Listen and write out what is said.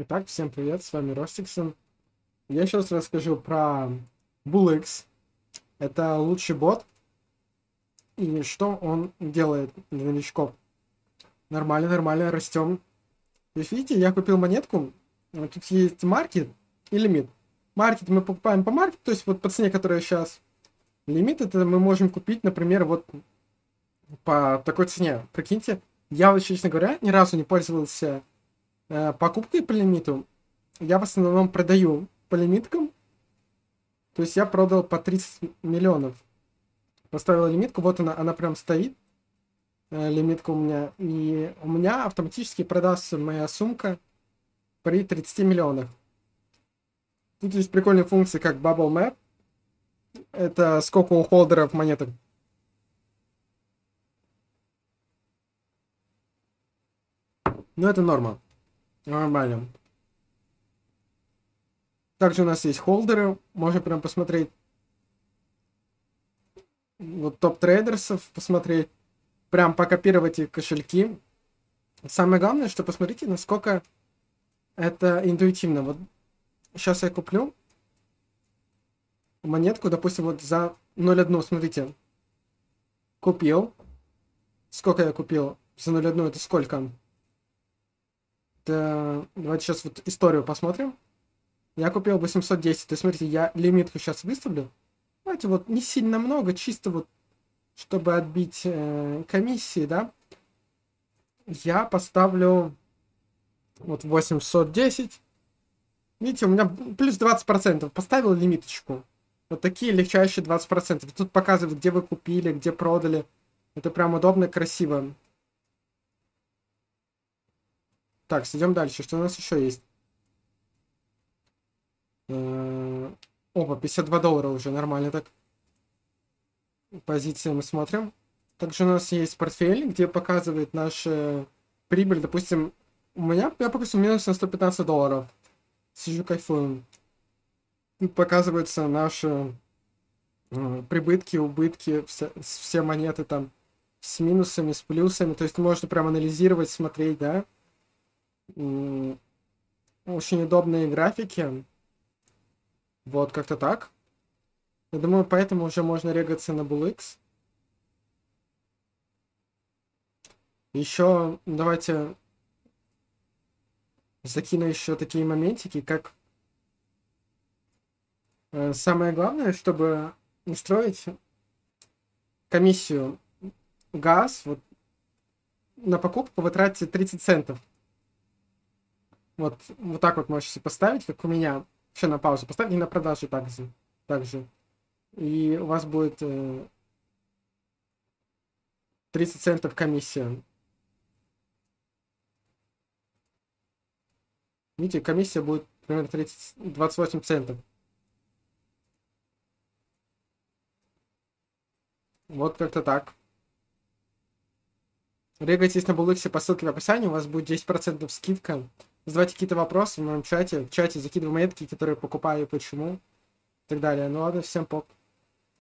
Итак, всем привет, с вами Ростиксон. Я сейчас расскажу про BullX. Это лучший бот. И что он делает для новичков. Нормально, нормально, растем. То есть, видите, я купил монетку. Тут есть маркет и лимит. Маркет мы покупаем по маркету, то есть вот по цене, которая сейчас. Лимит это мы можем купить, например, вот по такой цене. Прикиньте, я вот, честно говоря, ни разу не пользовался покупкой по лимиту. Я в основном продаю по лимиткам. То есть я продал по 30 миллионов. Поставил лимитку, вот она, она прям стоит. Э, лимитка у меня. И у меня автоматически продастся моя сумка при 30 миллионах. Тут есть прикольные функции, как Bubble Map. Это сколько у холдеров монеток. Ну, это норма. Нормально. Также у нас есть холдеры. Можно прям посмотреть. Вот топ трейдерсов посмотреть. Прям покопировать их кошельки. Самое главное, что посмотрите, насколько это интуитивно. Вот сейчас я куплю монетку, допустим, вот за 0,1, смотрите. Купил. Сколько я купил? За 0,1 это сколько? Это... Давайте сейчас вот историю посмотрим. Я купил 810. То есть, смотрите, я лимитку сейчас выставлю. Давайте вот не сильно много, чисто вот, чтобы отбить э, комиссии, да. Я поставлю вот 810. Видите, у меня плюс 20%. Поставил лимиточку. Вот такие легчайшие 20%. Тут показывают, где вы купили, где продали. Это прям удобно, красиво. Так, идем дальше. Что у нас еще есть? Э, опа, 52 доллара уже, нормально так. Позиции мы смотрим. Также у нас есть портфель, где показывает наша прибыль. Допустим, у меня, я допустим, минус на 115 долларов. Сижу, кайфую. Тут показываются наши э, прибытки, убытки, все, все монеты там с минусами, с плюсами. То есть можно прям анализировать, смотреть, да. Очень удобные графики. Вот, как-то так. Я думаю, поэтому уже можно регаться на BullX. Еще давайте закину еще такие моментики, как э, самое главное, чтобы устроить комиссию газ, вот на покупку вы тратите 30 центов. Вот, вот так вот можете поставить, как у меня. Все на паузу поставить, и на продажу также. также. И у вас будет э, 30 центов комиссия. Видите, комиссия будет примерно 30, 28 центов. Вот как-то так. Регайтесь на Булыксе по ссылке в описании, у вас будет 10% скидка. Задавайте какие-то вопросы в моем чате. В чате закидываю монетки, которые покупаю почему. И так далее. Ну ладно, всем пока.